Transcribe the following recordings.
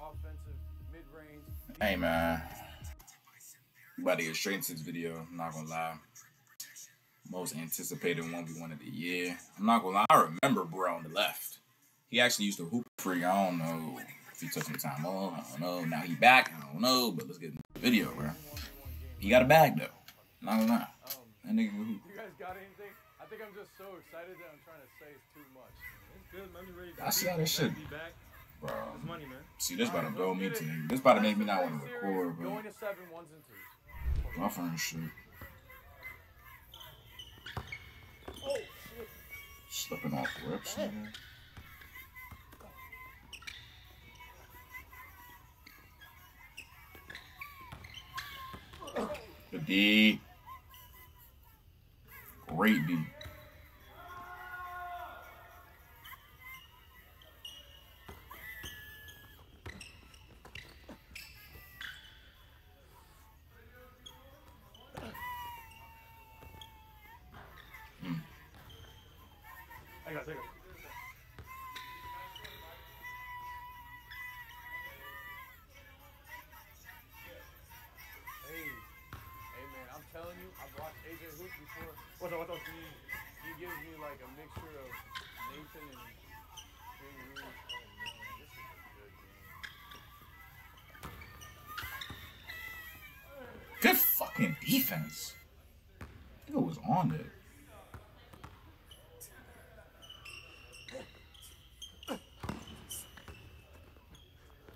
offensive, mid-range. Hey man, we about to get straight into this video. I'm not gonna lie. Most anticipated one we one of the year. I'm not gonna lie. I remember bro on the left. He actually used to hoop free. I don't know if he took some time off. I don't know. Now he back. I don't know. But let's get into the video, bro. He got a bag though. Not gonna lie. That nigga can hoop. You guys got anything? I think I'm just so excited that I'm trying to say too much. It's good, man. You ready to I see how this shit- Be back. Bro. It's money, man. See, this about to Alright, blow me to it. This about to make me not want to record, bro. Going to seven ones and twos. My friend shit. Oh shit! Slipping off rips. Oh, nigga. The D. Great D. watched before. What's up? What's up? He, he gives me like a mixture of Nathan and Rude. Oh man, this is a good game. Good fucking defense. I think it was on it.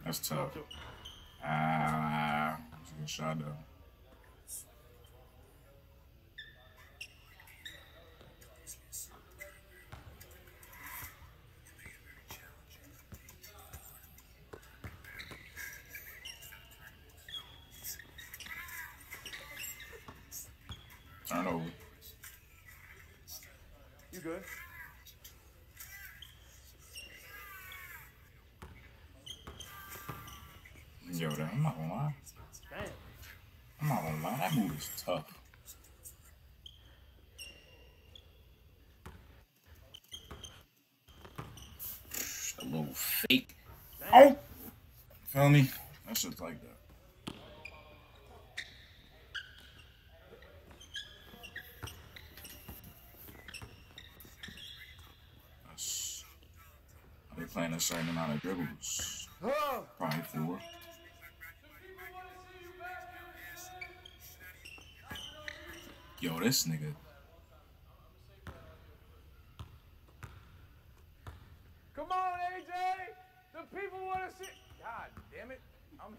That's tough. Ah, that's a good shot though. Yo, that, I'm not gonna lie. Damn. I'm not gonna lie. That move is tough. A little fake. Oh! Feel me? That shit's like that. Playing a certain amount of dribbles? Probably four. Yo, this nigga. come on, AJ! The people want to see. God damn it! I'm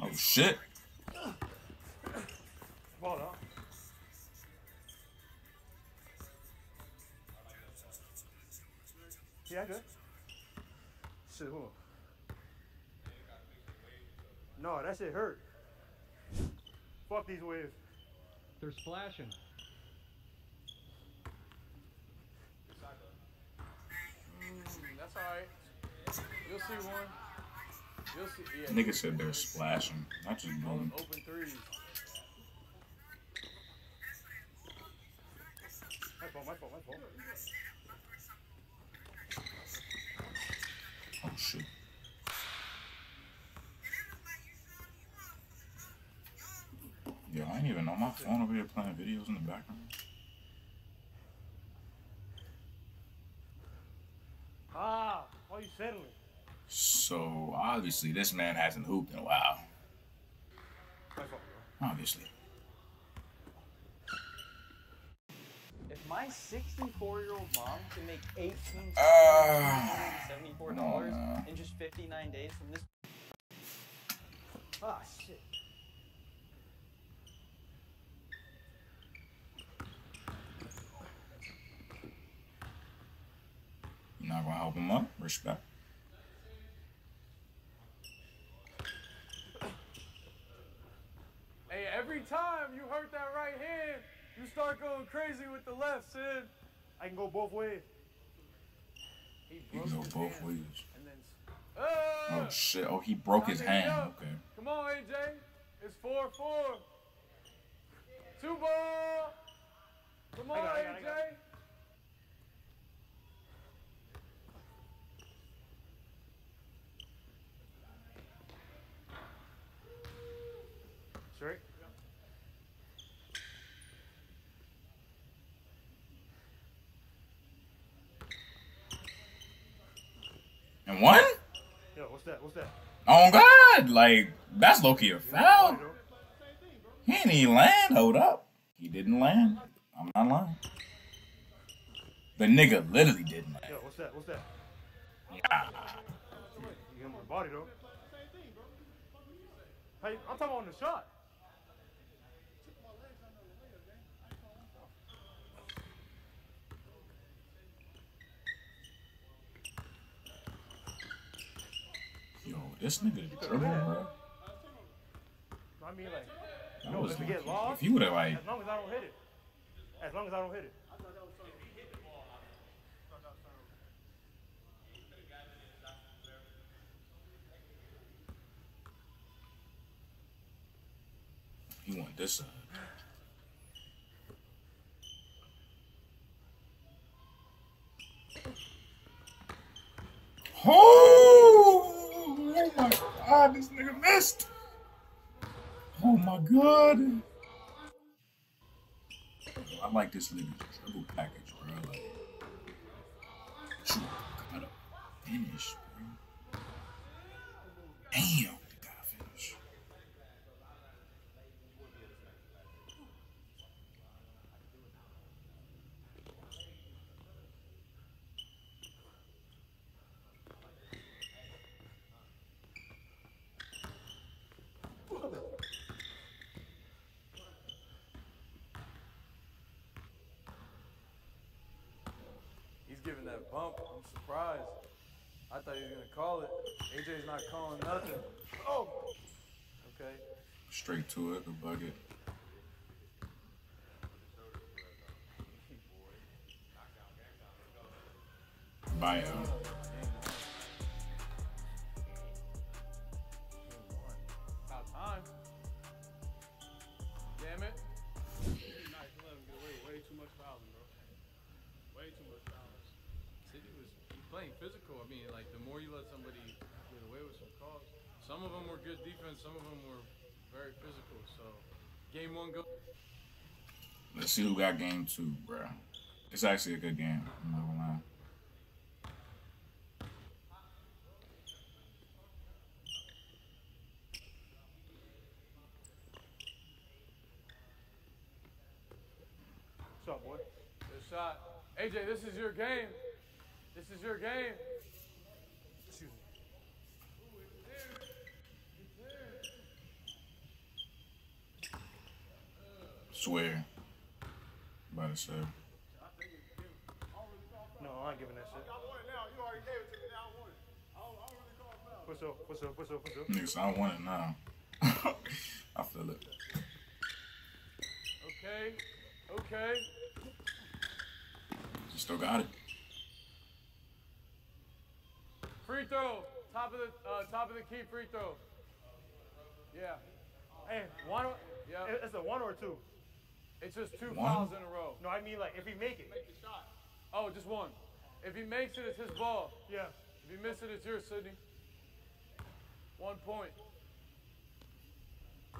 Oh shit. That shit hurt. Fuck these waves. They're splashing. Mm, that's alright. You'll see one. You'll see. Yeah. Nigga said they're splashing. Not just All moving. open threes. My fault, my fault, my fault. Oh shit. Yo, I didn't even know my phone over here playing videos in the background. Ah, why you settling? So obviously this man hasn't hooped in a while. My fault, bro. Obviously. If my 64 year old mom can make eighteen Ah. seventy-four Come on, dollars man. in just 59 days from this. Ah, shit. Not gonna help him up? Respect. Hey, every time you hurt that right hand, you start going crazy with the left, Sid. I can go both ways. He You broke can go his both hand, ways. And then, ah! Oh shit. Oh, he broke his Time to get hand. up. Okay. Come on, AJ. It's 4 4. Two ball. Come on, I got I got it, I AJ. got And one? Yo, what's that? What's that? Oh God! Like that's low key a foul. He didn't even land. Hold up. He didn't land. I'm not lying. The nigga literally didn't land. Yo, what's that? What's that? Yeah. You hit the body though. Hey, I'm talking about on the shot. Yo, this nigga dribbling, bro. I mean, like, That No, was if we get lost- If you would have like, as long as I don't hit it. As long as I don't hit it. he hit the ball. He want this side. Oh my god, this nigga missed. Oh my god. I like this nigga triple package, bro. Like, shoot, gotta finish, bro. Damn, gotta finish. He's giving that bump. I'm surprised. I thought he was gonna call it. AJ's not calling nothing. Oh. Okay. Straight to it, the bucket. Bio. Some of them were good defense, some of them were very physical. So, game one go. Let's see who got game two, bro. It's actually a good game. I'm not gonna lie. What's up, boy? Good shot. AJ, this is your game. This is your game. Swear. About to say. No, I ain't giving that shit. I want it now. You already gave it to me. Now I want it. What's up? What's up? What's up? What's up? Niggas, I want it now. I feel it. Okay. Okay. You still got it. Free throw. Top of the uh, top of the key. Free throw. Yeah. Hey, one. Or, Yeah. It's a one or two. It's just two One? fouls in a row. No, I mean like if he make it. Oh, just one. If he makes it, it's his ball. Yeah. If you miss it, it's yours, Sydney. One point.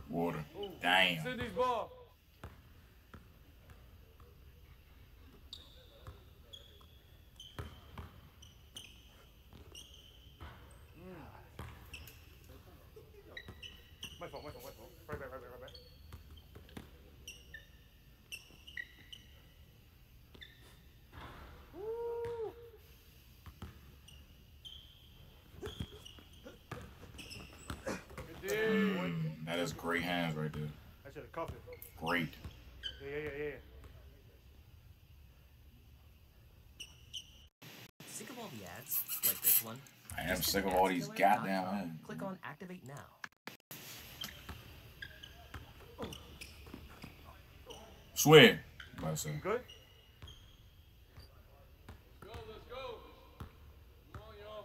Water. Damn. Sydney's ball. My. My fault. My fault. Right back. Right back. Right back. Woo. Good D. That is great hands right there. I should have cuffed it. Great. Yeah, yeah, yeah, yeah. Sick of all the ads, like this one? I am Just sick of all these goddamn ads. Click on activate now. Swear. About. Good. Go, let's go. Come on, y'all.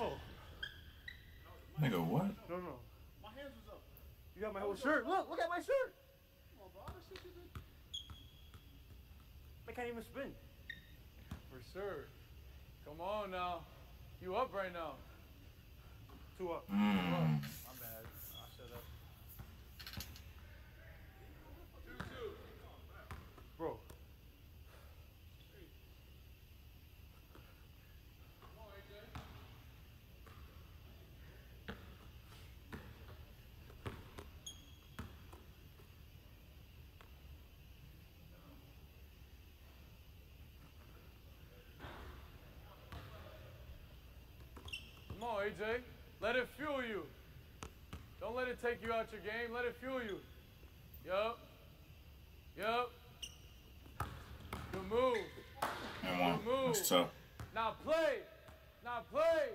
Oh Nigga, what? no, no. My hands was up. You got my whole shirt. Look, look at my shirt. I can't even spin. For sure. Come on now. You up right now. Two up. Mm. My bad. I shut up. AJ. Let it fuel you. Don't let it take you out your game. Let it fuel you. Yup. Yup. Good move. And one. That's tough. Now play. Now play.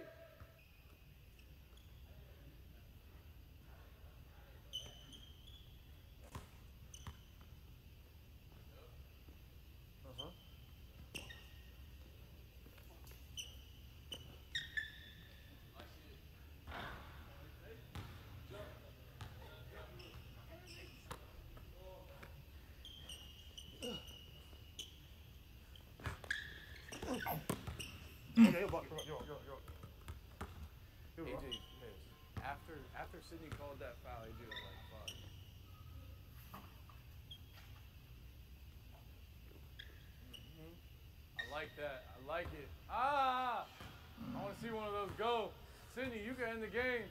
After after Sydney called that foul, AJ was like, fuck. Mhm. I like that. I like it. Ah! I want to see one of those go. Sydney, you can end the game.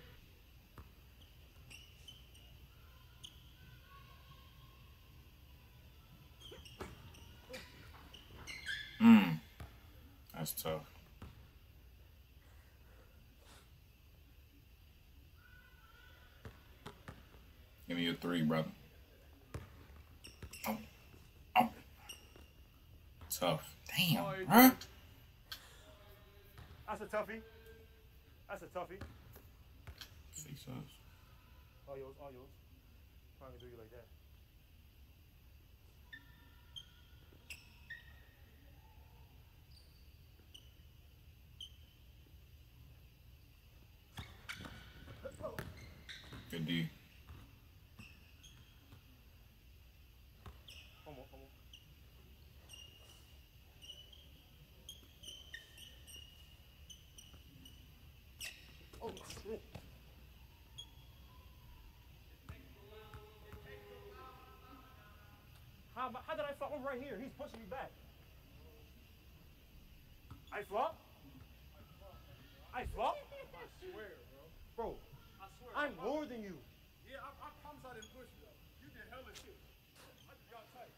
Mm. That's tough. Give me a three, brother. Oh. Oh. Tough. Damn, Oh, did. That's a toughie. That's a toughie. Face us. All yours, all yours. Trying to do you like that. Good D. One more, one more. Oh, shit. How, how did I flop? I'm right here. He's pushing me back. I flop? I flop? I swear, bro. Bro, I swear. I'm more than you. Yeah, I, I promise I didn't push you though. You did hella shit. I just got tight.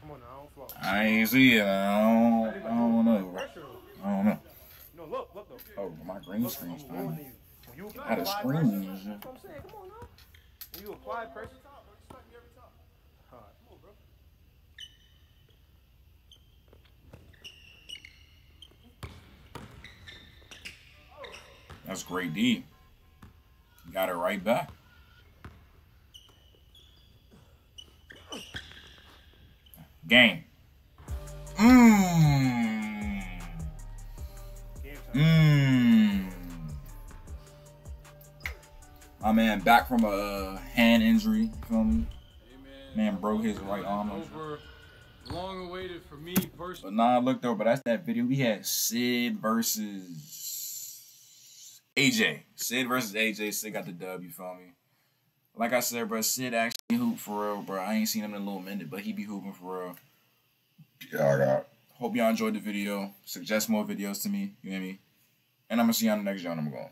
Come on now, I don't flop. I ain't see it. I don't, I don't know. I don't know. No, look, look though. Oh, my green Look, screen's I'm fine. you. I had a screen pressure, and shit. that's what I'm saying. Come on now. When you apply pressure, Top, bro. You smack me every time. Alright. Come on, bro. That's great D. Got it right back. Game. Mmm. Mmm. My man back from a uh, hand injury. Feel me? Man broke his right arm. Over. Long awaited for me personally. But nah, look though, but that's that video. We had Sid versus AJ. Sid versus AJ. Sid got the dub, you feel me? Like I said, bro, Sid actually hoop for real, bro. I ain't seen him in a little minute, but he be hooping for real. Yeah, I got. Hope y'all enjoyed the video. Suggest more videos to me. You hear me? And I'm gonna see you on the next one I'm going.